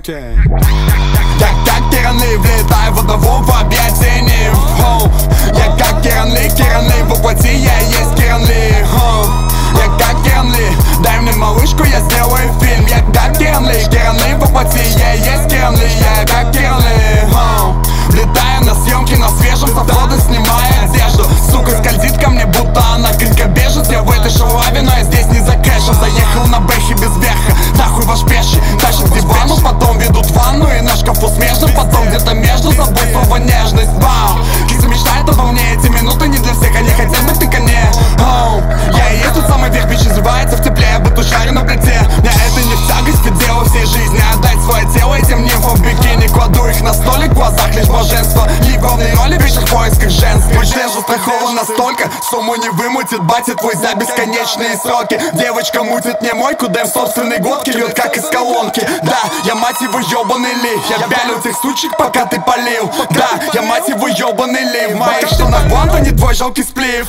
Окей Я как Киран Ли влетаю в одного в объятия нимф Я как Киран Ли, Киран Ли воплоти, я есть Киран Ли Я как Киран Ли, дай мне малышку, я сделаю фильм. Я как Киран Ли, Киран Ли воплоти, я есть Киран Ли Я как Киран Ли, Влетаю на съемки на свежем, со входа снимая одежду. Сука скользит ко мне, будто она крикобежец Я в этой шалаве, но я здесь не за кэшем. Заехал на бэхе без верха, нахуй ваш пеший в вечных поисках женской Мой член же страхован настолько Сумму не вымутит, батя твой за бесконечные сроки. Девочка мутит мне мой куда в собственной глотке Льет как из колонки. Да, я мать его ебаный ли Я пялю тех сучек, пока ты полил. Да, я мать его ебаный ли В моих штанах блант, не твой жалкий сплив.